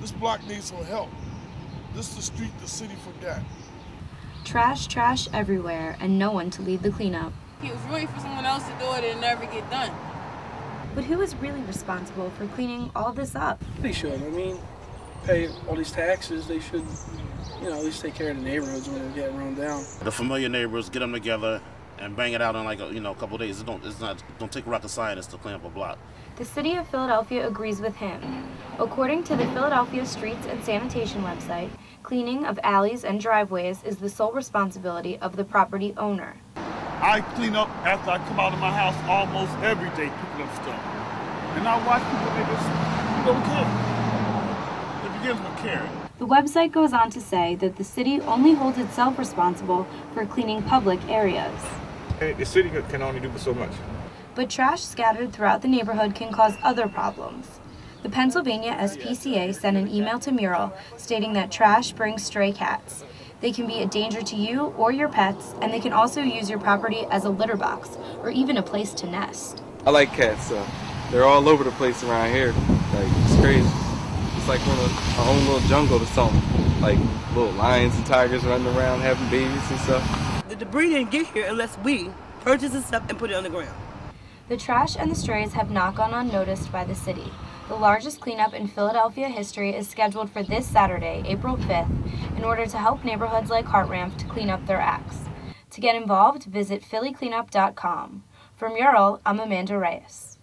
This block needs some help. This is the street the city forgot. Trash, trash everywhere, and no one to lead the cleanup. He was waiting for someone else to do it and never get done. But who is really responsible for cleaning all this up? They should. I mean, pay all these taxes. They should, you know, at least take care of the neighborhoods when they get run down. The familiar neighbors get them together and bang it out in like a, you know a couple days. It don't it's not don't take rocket science to clean up a block. The city of Philadelphia agrees with him. According to the Philadelphia Streets and Sanitation website, cleaning of alleys and driveways is the sole responsibility of the property owner. I clean up after I come out of my house almost every day picking up stuff. And I watch people, they just don't care. It begins with caring. The website goes on to say that the city only holds itself responsible for cleaning public areas. The city can only do so much. But trash scattered throughout the neighborhood can cause other problems. The Pennsylvania SPCA sent an email to Mural stating that trash brings stray cats. They can be a danger to you or your pets, and they can also use your property as a litter box or even a place to nest. I like cats, so they're all over the place around here. Like, it's crazy. It's like we're in a, our own little jungle or something. Like little lions and tigers running around having babies and stuff. The debris didn't get here unless we purchased the stuff and put it on the ground. The trash and the strays have not gone unnoticed by the city. The largest cleanup in Philadelphia history is scheduled for this Saturday, April 5th, in order to help neighborhoods like Hartranft to clean up their acts. To get involved, visit phillycleanup.com. From Mural, I'm Amanda Reyes.